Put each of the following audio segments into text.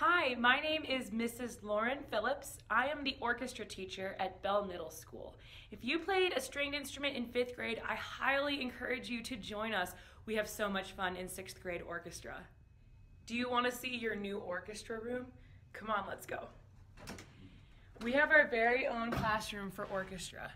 Hi, my name is Mrs. Lauren Phillips. I am the orchestra teacher at Bell Middle School. If you played a stringed instrument in fifth grade, I highly encourage you to join us. We have so much fun in sixth grade orchestra. Do you want to see your new orchestra room? Come on, let's go. We have our very own classroom for orchestra.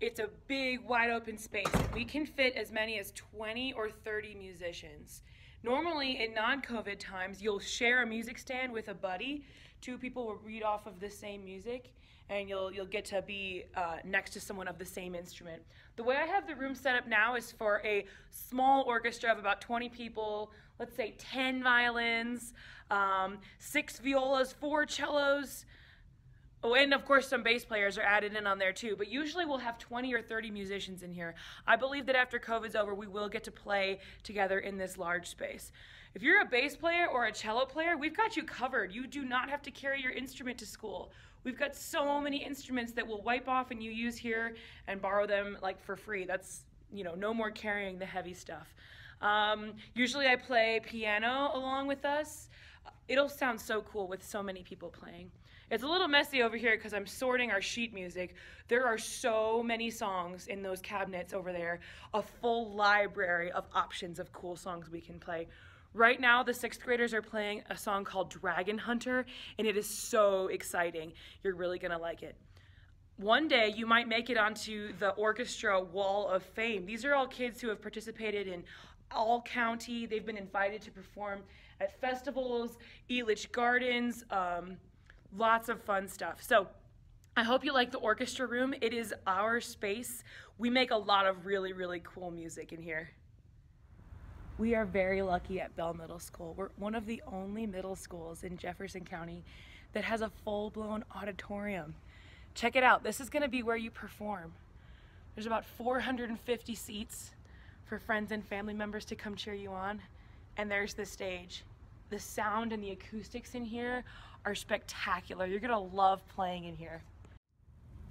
It's a big, wide open space. We can fit as many as 20 or 30 musicians. Normally, in non-COVID times, you'll share a music stand with a buddy. Two people will read off of the same music, and you'll you'll get to be uh, next to someone of the same instrument. The way I have the room set up now is for a small orchestra of about 20 people. Let's say 10 violins, um, six violas, four cellos. Oh, and of course, some bass players are added in on there too. But usually, we'll have 20 or 30 musicians in here. I believe that after COVID's over, we will get to play together in this large space. If you're a bass player or a cello player, we've got you covered. You do not have to carry your instrument to school. We've got so many instruments that we'll wipe off and you use here and borrow them like for free. That's, you know, no more carrying the heavy stuff. Um, usually, I play piano along with us. It'll sound so cool with so many people playing. It's a little messy over here because I'm sorting our sheet music. There are so many songs in those cabinets over there, a full library of options of cool songs we can play. Right now, the sixth graders are playing a song called Dragon Hunter, and it is so exciting. You're really gonna like it. One day, you might make it onto the orchestra wall of fame. These are all kids who have participated in all county. They've been invited to perform at festivals, Elitch Gardens, um, lots of fun stuff. So I hope you like the orchestra room. It is our space. We make a lot of really, really cool music in here. We are very lucky at Bell Middle School. We're one of the only middle schools in Jefferson County that has a full-blown auditorium. Check it out. This is going to be where you perform. There's about 450 seats for friends and family members to come cheer you on. And there's the stage. The sound and the acoustics in here are spectacular. You're gonna love playing in here.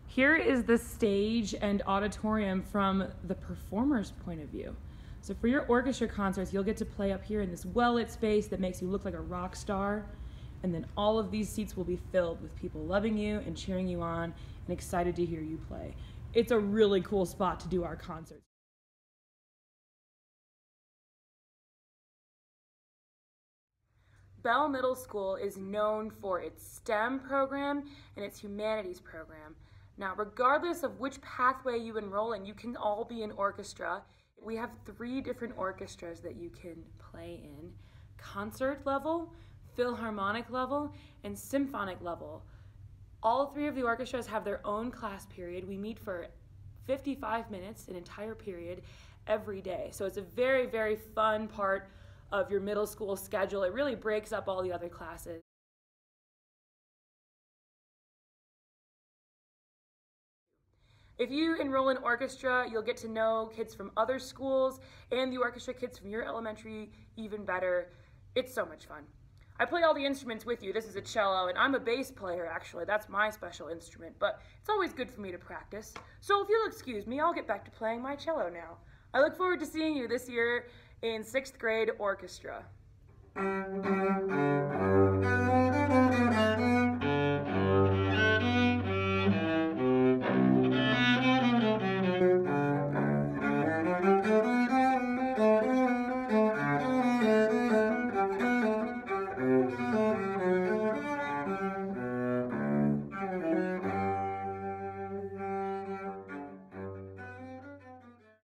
Here is the stage and auditorium from the performer's point of view. So for your orchestra concerts, you'll get to play up here in this well-lit space that makes you look like a rock star. And then all of these seats will be filled with people loving you and cheering you on and excited to hear you play. It's a really cool spot to do our concerts. Bell Middle School is known for its STEM program and its humanities program. Now, regardless of which pathway you enroll in, you can all be in orchestra. We have three different orchestras that you can play in concert level, philharmonic level, and symphonic level. All three of the orchestras have their own class period. We meet for 55 minutes, an entire period, every day. So it's a very, very fun part of your middle school schedule. It really breaks up all the other classes. If you enroll in orchestra, you'll get to know kids from other schools and the orchestra kids from your elementary even better. It's so much fun. I play all the instruments with you. This is a cello, and I'm a bass player, actually. That's my special instrument, but it's always good for me to practice. So if you'll excuse me, I'll get back to playing my cello now. I look forward to seeing you this year in sixth grade orchestra.